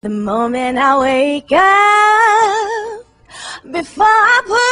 The moment I wake up, before I put